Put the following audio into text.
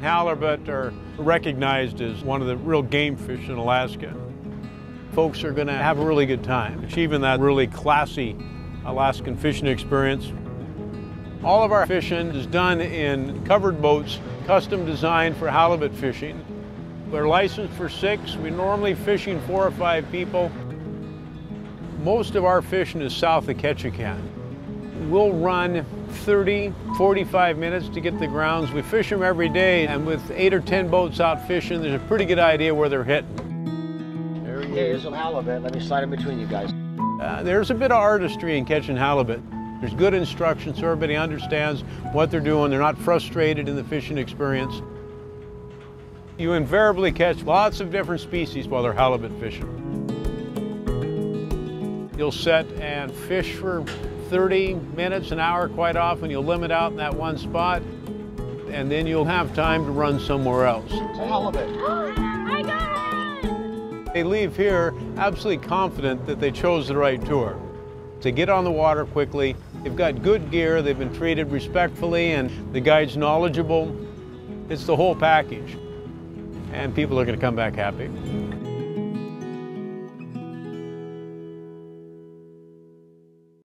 Halibut are recognized as one of the real game fish in Alaska. Folks are going to have a really good time achieving that really classy Alaskan fishing experience. All of our fishing is done in covered boats, custom designed for halibut fishing. We're licensed for six. We're normally fishing four or five people. Most of our fishing is south of Ketchikan. We'll run 30, 45 minutes to get the grounds. We fish them every day, and with eight or 10 boats out fishing, there's a pretty good idea where they're hitting. There he is, some halibut. Let me slide in between you guys. Uh, there's a bit of artistry in catching halibut. There's good instruction so everybody understands what they're doing. They're not frustrated in the fishing experience. You invariably catch lots of different species while they're halibut fishing. You'll set and fish for 30 minutes, an hour quite often. You'll limit out in that one spot, and then you'll have time to run somewhere else. It's a halibut. I got it! They leave here absolutely confident that they chose the right tour. To get on the water quickly, they've got good gear, they've been treated respectfully, and the guide's knowledgeable. It's the whole package. And people are going to come back happy.